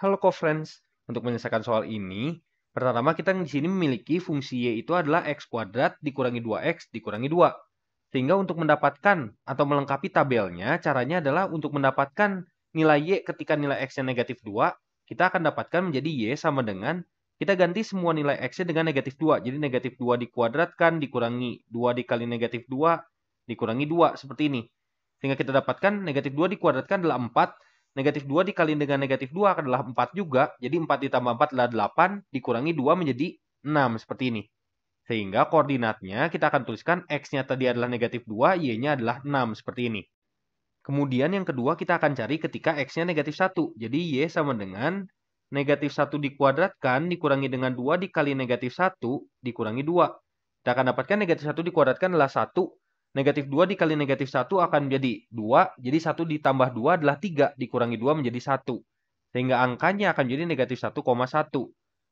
Halo co-friends, untuk menyelesaikan soal ini, pertama kita di sini memiliki fungsi y itu adalah x kuadrat dikurangi 2x dikurangi 2. Sehingga untuk mendapatkan atau melengkapi tabelnya, caranya adalah untuk mendapatkan nilai y ketika nilai x-nya negatif 2, kita akan dapatkan menjadi y sama dengan, kita ganti semua nilai x-nya dengan negatif 2. Jadi negatif 2 dikuadratkan, dikurangi 2 dikali negatif 2, dikurangi 2, seperti ini. Sehingga kita dapatkan negatif 2 dikuadratkan adalah 4, negatif 2 dikali dengan negatif 2 adalah 4 juga, jadi 4 ditambah 4 adalah 8, dikurangi 2 menjadi 6, seperti ini. Sehingga koordinatnya kita akan tuliskan x-nya tadi adalah negatif 2, y-nya adalah 6, seperti ini. Kemudian yang kedua kita akan cari ketika x-nya negatif 1. Jadi y sama dengan negatif 1 dikuadratkan dikurangi dengan 2 dikali negatif 1 dikurangi 2. Kita akan dapatkan negatif 1 dikuadratkan adalah 1. Negatif 2 dikali negatif 1 akan menjadi 2. Jadi 1 ditambah 2 adalah 3. Dikurangi 2 menjadi 1. Sehingga angkanya akan menjadi negatif 1,1.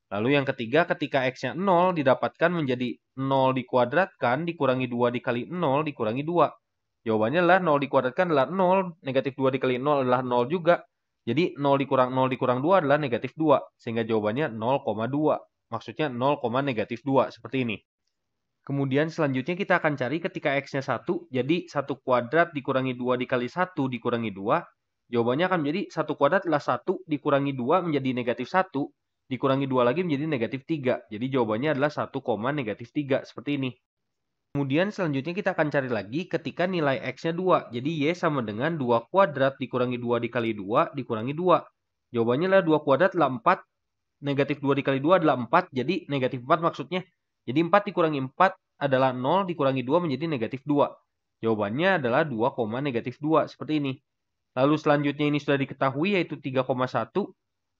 Lalu yang ketiga ketika x-nya 0 didapatkan menjadi 0 dikuadratkan dikurangi 2 dikali 0 dikurangi 2. Jawabannya adalah 0 dikuadratkan adalah 0. Negatif 2 dikali 0 adalah 0 juga. Jadi 0 dikurang 0 dikurang 2 adalah negatif 2. Sehingga jawabannya 0,2. Maksudnya 0, negatif 2. Seperti ini. Kemudian selanjutnya kita akan cari ketika x-nya 1. Jadi 1 kuadrat dikurangi 2 dikali 1 dikurangi 2. Jawabannya akan menjadi 1 kuadrat adalah 1 dikurangi 2 menjadi negatif 1. Dikurangi 2 lagi menjadi negatif 3. Jadi jawabannya adalah 1, negatif 3. Seperti ini. Kemudian selanjutnya kita akan cari lagi ketika nilai x-nya 2. Jadi y sama dengan 2 kuadrat dikurangi 2 dikali 2 dikurangi 2. Jawabannya adalah 2 kuadrat adalah 4. Negatif 2 dikali 2 adalah 4. Jadi negatif 4 maksudnya. Jadi 4 dikurangi 4 adalah 0 dikurangi 2 menjadi negatif 2. Jawabannya adalah 2, negatif 2. Seperti ini. Lalu selanjutnya ini sudah diketahui yaitu 3,1.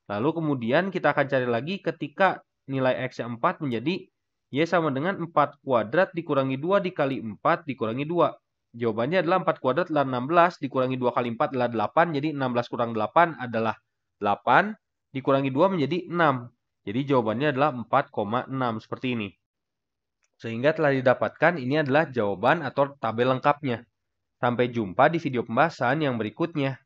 Lalu kemudian kita akan cari lagi ketika nilai x-nya 4 menjadi Y sama dengan 4 kuadrat dikurangi 2 dikali 4 dikurangi 2. Jawabannya adalah 4 kuadrat adalah 16 dikurangi 2 kali 4 adalah 8. Jadi 16 kurang 8 adalah 8. Dikurangi 2 menjadi 6. Jadi jawabannya adalah 4,6 seperti ini. Sehingga telah didapatkan ini adalah jawaban atau tabel lengkapnya. Sampai jumpa di video pembahasan yang berikutnya.